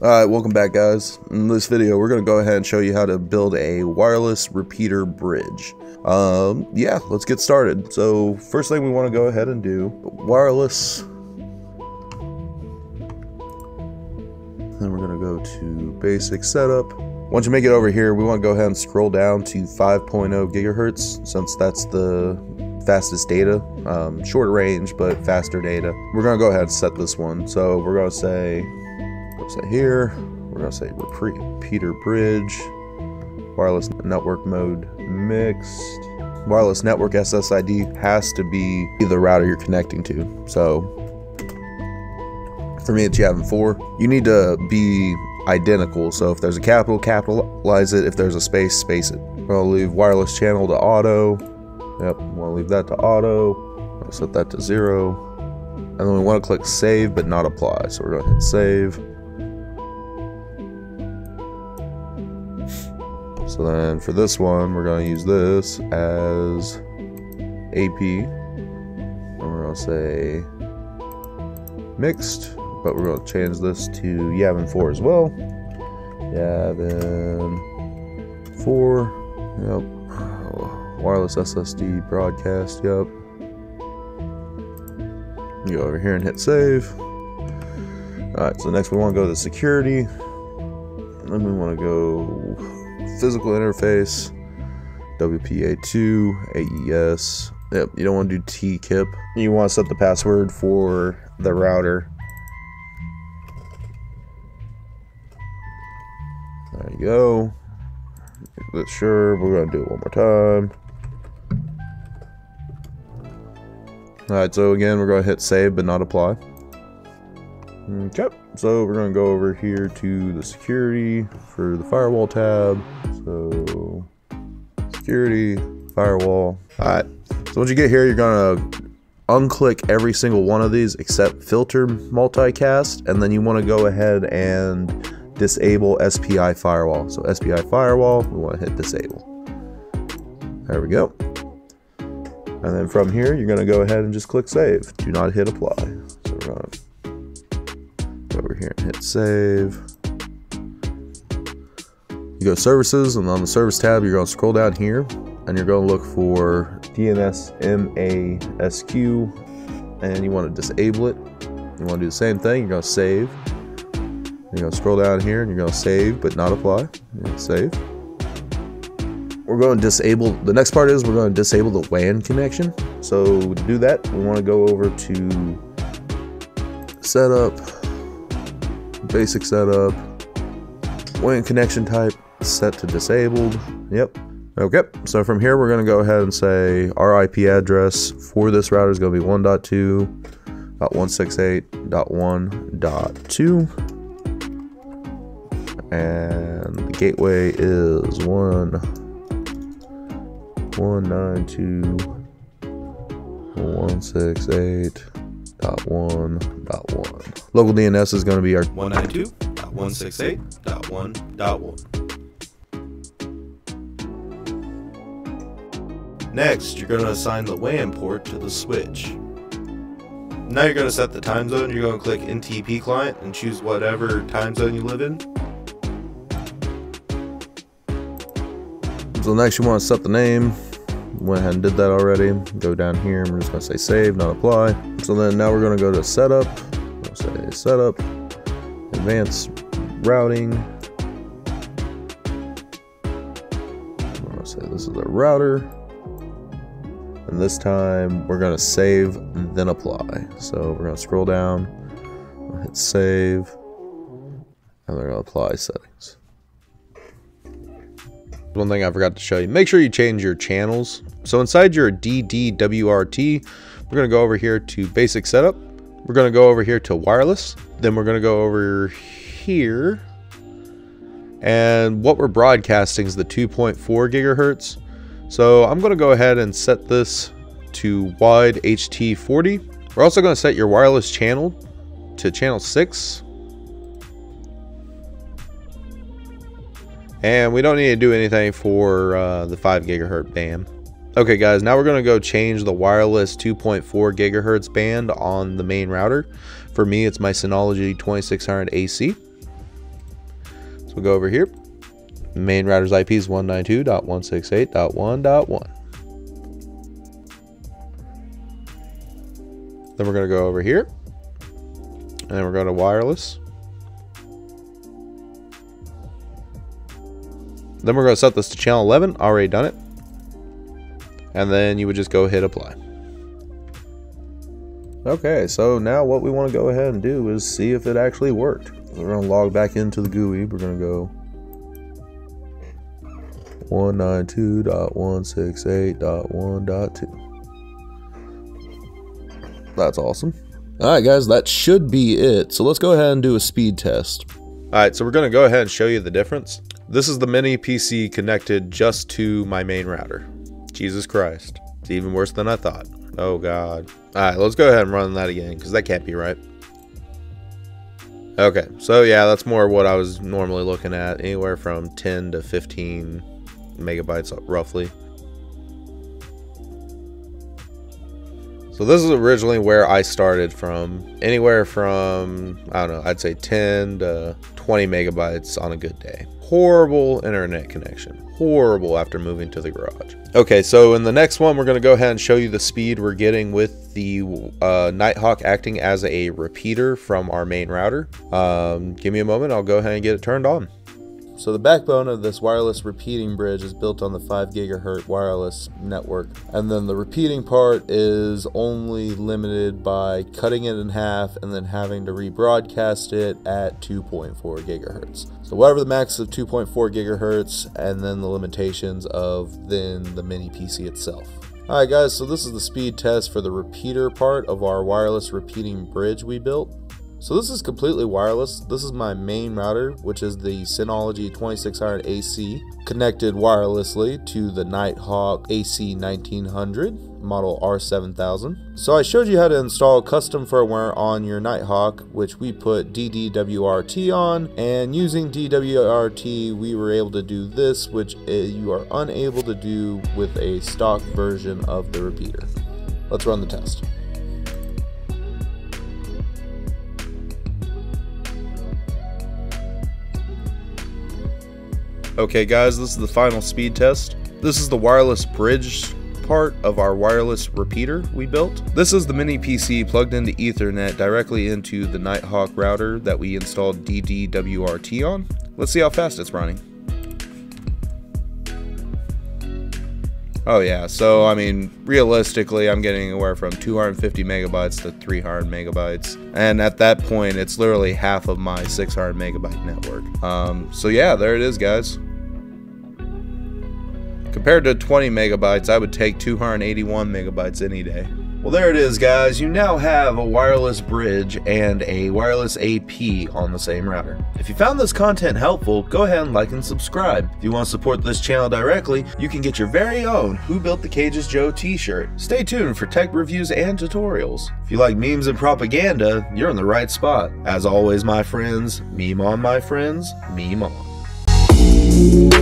Alright, welcome back guys. In this video, we're going to go ahead and show you how to build a wireless repeater bridge. Um, yeah, let's get started. So, first thing we want to go ahead and do, wireless. Then we're going to go to basic setup. Once you make it over here, we want to go ahead and scroll down to 5.0 gigahertz, since that's the fastest data. Um, shorter range, but faster data. We're going to go ahead and set this one. So, we're going to say say here, we're gonna say repeater bridge, wireless network mode mixed. Wireless network SSID has to be the router you're connecting to. So for me, it's Yavin 4. You need to be identical. So if there's a capital, capitalize it. If there's a space, space it. We're gonna leave wireless channel to auto. Yep, wanna leave that to auto. I'll set that to zero. And then we wanna click save, but not apply. So we're gonna hit save. So then for this one, we're going to use this as AP. And we're going to say mixed, but we're going to change this to Yavin 4 as well. Yavin 4. Yep. Wireless SSID broadcast. Yep. Go over here and hit save. Alright, so next we want to go to security. Then we want to go physical interface, WPA2, AES. Yep, you don't want to do TKIP. You want to set the password for the router. There you go. Sure, we're going to do it one more time. Alright, so again, we're going to hit save but not apply. Okay, so we're to go over here to the security for the firewall tab. So, security, firewall. Alright, so once you get here, you're going to unclick every single one of these except filter multicast, and then you want to go ahead and disable SPI firewall. So SPI firewall, we want to hit disable. There we go. And then from here, you're going to go ahead and just click save. Do not hit apply. So we're to over here and hit save. You go services and on the service tab, you're to scroll down here and you're going to look for DNS MASQ and you want to disable it. You want to do the same thing. You're to save. You're to scroll down here and you're going to save but not apply. Save. We're going to disable, the next part is we're going to disable the WAN connection. So to do that, we want to go over to setup, basic setup, WAN connection type set to disabled. Yep. Okay, so from here we're going to go ahead and say our IP address for this router is going to be 1.2.168.1.2 and the gateway is 1 192 168 1.1.1. Local DNS is going to be our 192.168.1.1. Next, you're going to assign the WAN port to the switch. Now you're going to set the time zone. You're going to click NTP client and choose whatever time zone you live in. So next you want to set the name went ahead and did that already. Go down here and we're just gonna say save, not apply. So then now we're gonna go to setup. We'll say setup, advanced routing. I'm gonna say this is a router. And this time we're gonna save and then apply. So we're gonna scroll down, hit save, and we're gonna apply settings one thing I forgot to show you. Make sure you change your channels. So inside your DDWRT, we're going to go over here to basic setup. We're going to go over here to wireless. Then we're going to go over here. And what we're broadcasting is the 2.4 gigahertz. So I'm going to go ahead and set this to wide HT40. We're also going to set your wireless channel to channel 6 And we don't need to do anything for uh, the 5 gigahertz band. Okay guys, now we're to go change the wireless 2.4 gigahertz band on the main router. For me, it's my Synology 2600 AC. So we'll go over here. Main router's IP is 192.168.1.1. Then we're to go over here. And then we're going to wireless. Then we're going to set this to channel 11. Already done it. And then you would just go hit apply. Okay, so now what we want to go ahead and do is see if it actually worked. We're going to log back into the GUI. We're going to go 192.168.1.2. That's awesome. Alright guys, that should be it. So let's go ahead and do a speed test. Alright, so we're going to go ahead and show you the difference. This is the mini PC connected just to my main router. Jesus Christ. It's even worse than I thought. Oh god. Alright, let's go ahead and run that again, because that can't be right. Okay, so yeah, that's more what I was normally looking at. Anywhere from 10 to 15 megabytes roughly. So this is originally where I started from. Anywhere from, I don't know, I'd say 10 to 20 megabytes on a good day. Horrible internet connection. Horrible after moving to the garage. Okay, so in the next one, we're going to go ahead and show you the speed we're getting with the uh, Nighthawk acting as a repeater from our main router. Um, give me a moment, I'll go ahead and get it turned on. So the backbone of this wireless repeating bridge is built on the 5 gigahertz wireless network. And then the repeating part is only limited by cutting it in half and then having to rebroadcast it at 2.4 gigahertz. So whatever the max of 2.4 gigahertz and then the limitations of then the mini PC itself. Alright guys, so this is the speed test for the repeater part of our wireless repeating bridge we built. So this is completely wireless. This is my main router, which is the Synology 2600 AC, connected wirelessly to the Nighthawk AC 1900 model R7000. So I showed you how to install custom firmware on your Nighthawk, which we put DDWRT on, and using DWRT we were able to do this, which uh, you are unable to do with a stock version of the repeater. Let's run the test. Okay guys, this is the final speed test. This is the wireless bridge part of our wireless repeater we built. This is the mini PC plugged into ethernet directly into the Nighthawk router that we installed DDWRT on. Let's see how fast it's running. Oh yeah, so I mean, realistically, I'm getting anywhere from 250 megabytes to 300 megabytes, and at that point, it's literally half of my 600 megabyte network. Um, so yeah, there it is, guys. Compared to 20 megabytes, I would take 281 megabytes any day. Well, there it is, guys. You now have a wireless bridge and a wireless AP on the same router. If you found this content helpful, go ahead and like and subscribe. If you want to support this channel directly, you can get your very own Who Built the Cages Joe t-shirt. Stay tuned for tech reviews and tutorials. If you like memes and propaganda, you're in the right spot. As always, my friends, meme on my friends, meme on.